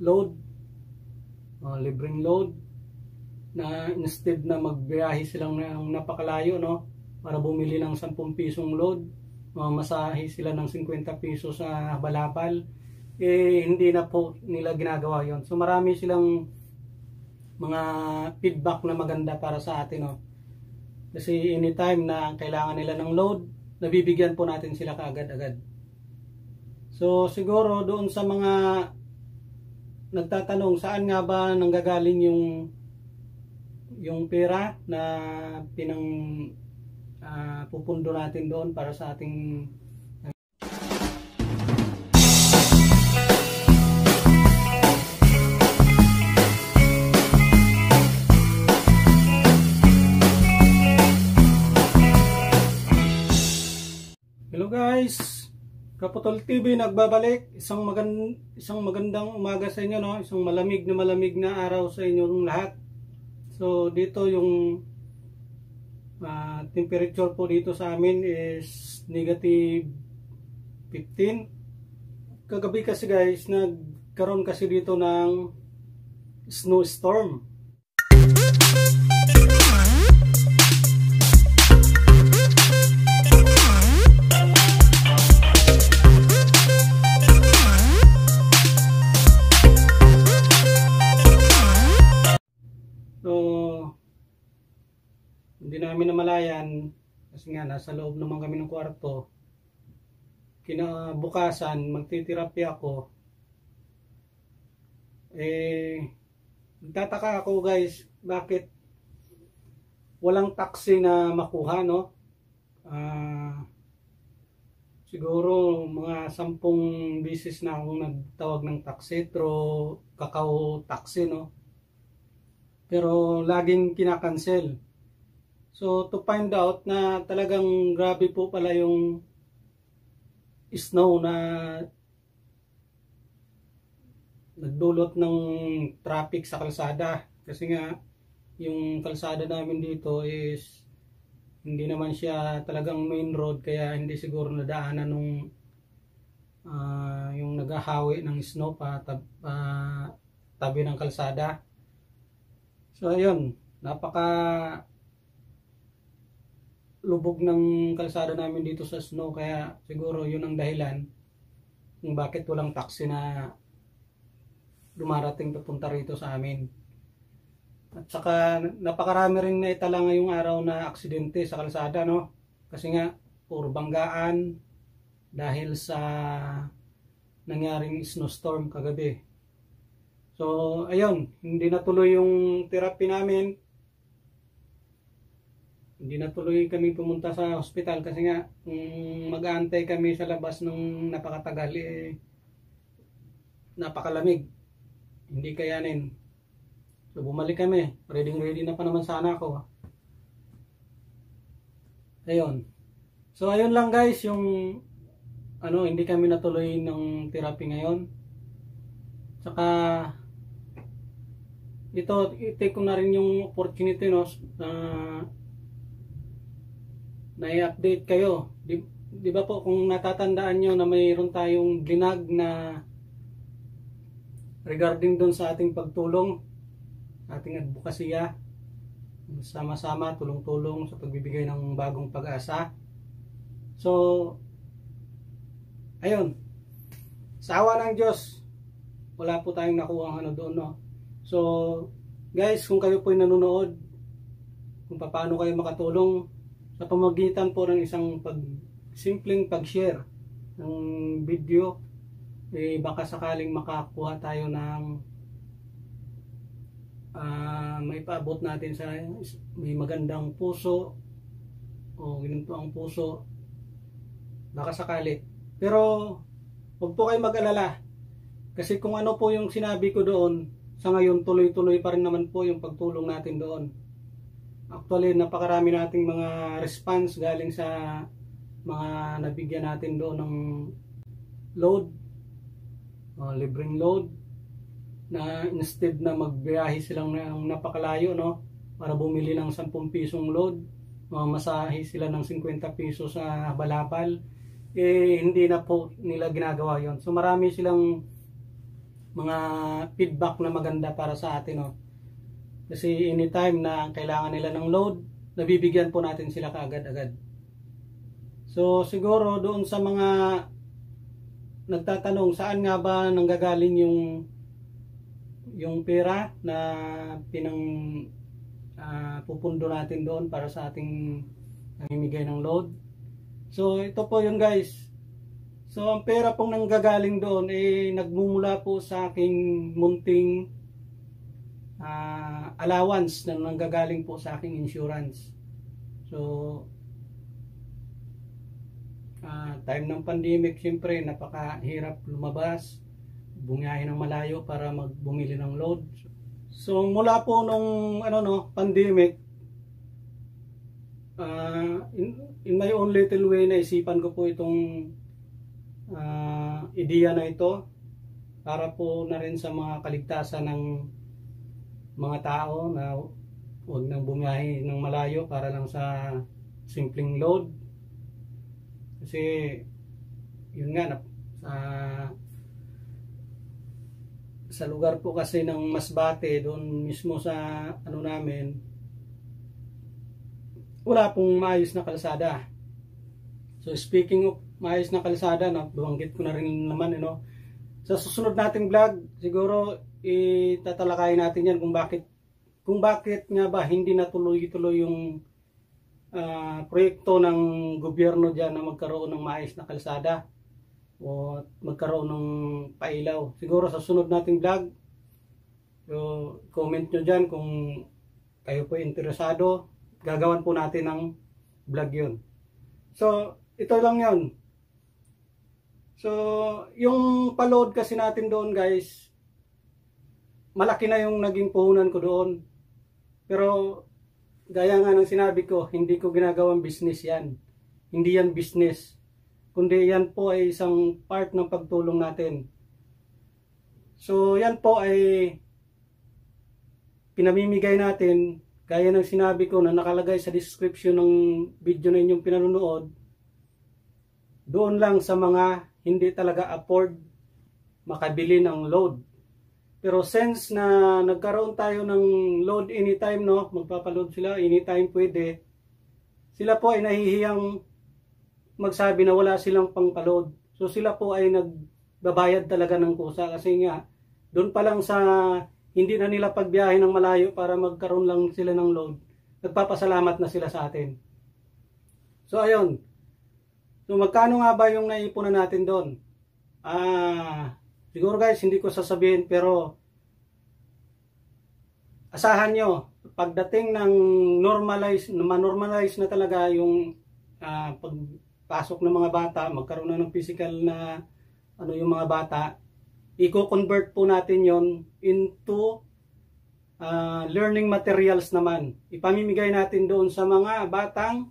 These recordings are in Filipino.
load, uh, libreng load, na instead na magbiyahe silang ng napakalayo, no, para bumili ng 10 pisong load, uh, masahe sila ng 50 piso sa balapal, eh hindi na po nila ginagawa yon So marami silang mga feedback na maganda para sa atin, no. Kasi anytime na kailangan nila ng load, nabibigyan po natin sila kaagad-agad. So siguro doon sa mga nagtatanong saan nga ba nanggagaling yung yung pera na pinang uh, pupundo natin doon para sa ating Kaputol TV nagbabalik. Isang, magand isang magandang umaga sa inyo, no? Isang malamig na malamig na araw sa inyong lahat. So, dito yung uh, temperature po dito sa amin is negative 15. Kagabi kasi guys, nagkaroon kasi dito ng snowstorm. Namin namalayan. Kasi nga nasa loob naman kami ng kwarto. Kinabukasan magtitirapy ako. Eh nagtataka ako guys bakit walang taxi na makuha no? Uh, siguro mga sampung bisis na akong nagtawag ng taxi pero kakao taxi no? Pero laging kinakancel So to find out na talagang grabe po pala yung snow na nagdulot ng traffic sa kalsada. Kasi nga yung kalsada namin dito is hindi naman siya talagang main road kaya hindi siguro nadaanan nung uh, yung naghahawi ng snow pa tab, uh, tabi ng kalsada. So ayun napaka lubog ng kalsada namin dito sa snow kaya siguro yun ang dahilan kung bakit walang taxi na dumarating papunta rito sa amin. At saka napakarami rin na itala ngayong araw na aksidente sa kalsada no. Kasi nga puro dahil sa nangyaring snowstorm kagabi. So ayun, hindi natuloy yung therapy namin hindi na tuloy kami pumunta sa hospital kasi nga um, mag-aantay kami sa labas ng napakatagal eh, napakalamig. Hindi kayanin. So bumalik kami. Ready ready na pa naman sana ako ayun. So ayun lang guys yung ano hindi kami natuloy ng therapy ngayon. Saka ito i-take ko na rin yung opportunity no uh, na i-update kayo. Di, di ba po kung natatandaan nyo na mayroon tayong blinag na regarding doon sa ating pagtulong, ating advokasya, sama-sama tulong-tulong sa pagbibigay ng bagong pag-asa. So, ayun, sa awa ng Diyos, wala po tayong nakuha ano doon, no? So, guys, kung kayo po ay nanonood, kung paano kayo makatulong, sa pamagitan po ng isang pag, simpleng pag-share ng video eh baka sakaling makakuha tayo ng uh, may paabot natin sa may magandang puso o ginunto ang puso. Baka sakali. Pero huwag po kayo mag-alala. Kasi kung ano po yung sinabi ko doon sa ngayon tuloy-tuloy pa rin naman po yung pagtulong natin doon Actually, napakarami nating mga response galing sa mga nabigyan natin doon ng load, uh, libreng load, na instead na magbiyahe silang ng napakalayo, no, para bumili ng 10 pisong load, uh, masahe sila ng 50 piso sa balapal, eh hindi na po nila ginagawa yon So marami silang mga feedback na maganda para sa atin no. Kasi anytime na kailangan nila ng load, nabibigyan po natin sila kaagad-agad. So siguro doon sa mga nagtatanong saan nga ba nanggagaling yung yung pera na pinang uh, pupundo natin doon para sa ating namimigay ng load. So ito po yun guys. So ang pera pong nanggagaling doon eh nagmumula po sa aking munting uh, allowance na nanggagaling po sa aking insurance. So uh, time ng pandemic siyempre napakahirap lumabas, bumiyahe ng malayo para magbumili ng load. So mula po nung ano no, pandemic uh, in, in my own little way naisipan ko po itong uh, ideya na ito para po na rin sa mga kaligtasan ng mga tao na huwag nang bumiyahe ng malayo para lang sa simpleng load kasi yun nga sa sa lugar po kasi ng Masbate doon mismo sa ano namin wala pong maayos na kalsada so speaking of maayos na kalsada na buwanggit ko na rin naman you know. sa susunod nating vlog siguro itatalakay natin yan kung bakit kung bakit nga ba hindi natuloy-tuloy yung uh, proyekto ng gobyerno diyan na magkaroon ng maayos na kalsada o magkaroon ng pailaw. Siguro sa sunod nating vlog so, comment nyo dyan kung kayo po interesado. Gagawan po natin ng vlog yun. So ito lang yun. So, yung paload kasi natin doon guys, malaki na yung naging puhunan ko doon. Pero, gaya nga ng sinabi ko, hindi ko ginagawang business yan. Hindi yan business. Kundi yan po ay isang part ng pagtulong natin. So, yan po ay pinamimigay natin, gaya ng sinabi ko na nakalagay sa description ng video na inyong pinanonood, doon lang sa mga hindi talaga afford makabili ng load. Pero since na nagkaroon tayo ng load anytime, no, magpapaload sila, anytime pwede, sila po ay nahihiyang magsabi na wala silang pangpaload. So sila po ay nagbabayad talaga ng kusa kasi nga, doon pa lang sa hindi na nila pagbiyahe ng malayo para magkaroon lang sila ng load, nagpapasalamat na sila sa atin. So ayun, So magkano nga ba yung naipunan natin doon? Ah, siguro guys, hindi ko sasabihin pero asahan nyo, pagdating ng normalize, ma-normalize na talaga yung uh, pagpasok ng mga bata, magkaroon na ng physical na ano yung mga bata, i-convert po natin yon into uh, learning materials naman. Ipamimigay natin doon sa mga batang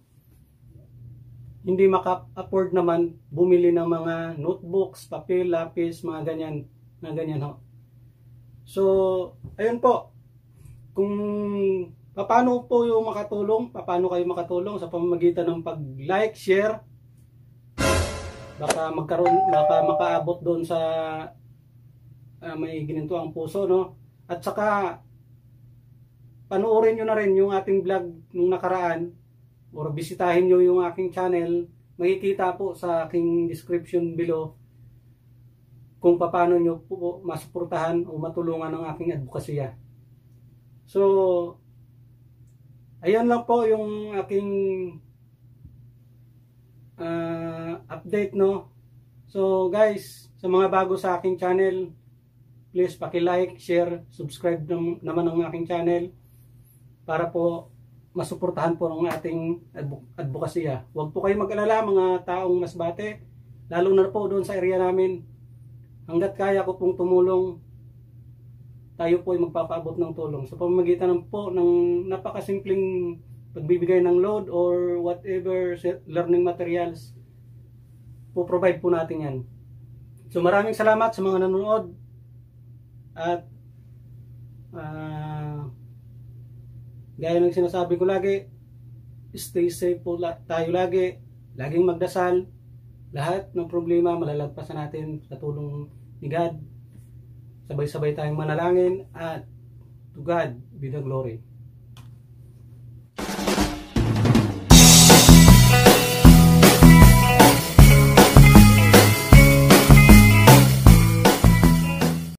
hindi maka-afford naman bumili ng mga notebooks, papel, lapis, mga ganyan, na ganyan ho. So, ayun po. Kung paano po yung makatulong, paano kayo makatulong sa pamamagitan ng pag-like, share, baka magkaroon, baka makaabot doon sa uh, may gininto ang puso, no? At saka, panoorin nyo na rin yung ating vlog nung nakaraan or bisitahin nyo yung aking channel, makikita po sa aking description below kung paano nyo po masuportahan o matulungan ang aking advokasya. So, ayan lang po yung aking uh, update no. So guys, sa mga bago sa aking channel, please paki-like, share, subscribe naman ang aking channel para po masuportahan po ng ating advokasya. Huwag po kayong mag-alala mga taong masbate, lalo na po doon sa area namin. Hanggat kaya ko pong tumulong, tayo po ay magpapaabot ng tulong. Sa pamamagitan po ng napakasimpleng pagbibigay ng load or whatever learning materials, po provide po natin yan. So maraming salamat sa mga nanonood at uh, Gaya ng sinasabi ko lagi, stay safe po tayo lagi. Laging magdasal. Lahat ng problema malalagpasan natin sa tulong ni God. Sabay-sabay tayong manalangin at to God be the glory.